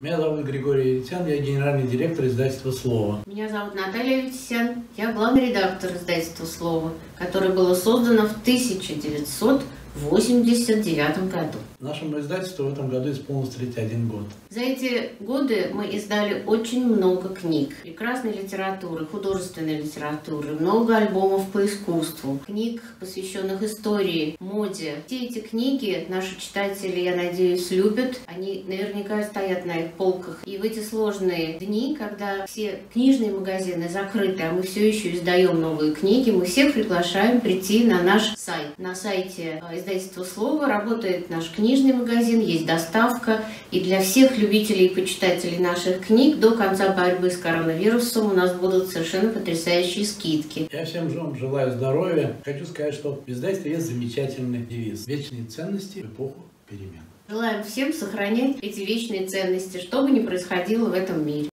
Меня зовут Григорий Ельцян, я генеральный директор издательства «Слово». Меня зовут Наталья Ветисян, я главный редактор издательства «Слово», которое было создано в 1989 году. Нашему издательству в этом году исполнилось 31 год. За эти годы мы издали очень много книг, прекрасной литературы, художественной литературы, много альбомов по искусству, книг, посвященных истории, моде. Все эти книги наши читатели, я надеюсь, любят. Они наверняка стоят на их полках. В эти сложные дни, когда все книжные магазины закрыты, а мы все еще издаем новые книги, мы всех приглашаем прийти на наш сайт. На сайте э, издательства «Слово» работает наш книжный магазин, есть доставка. И для всех любителей и почитателей наших книг до конца борьбы с коронавирусом у нас будут совершенно потрясающие скидки. Я всем вам желаю здоровья. Хочу сказать, что в издательстве есть замечательный девиз. Вечные ценности в эпоху перемен. Желаем всем сохранять эти вечные ценности, что бы ни происходило в этом мире.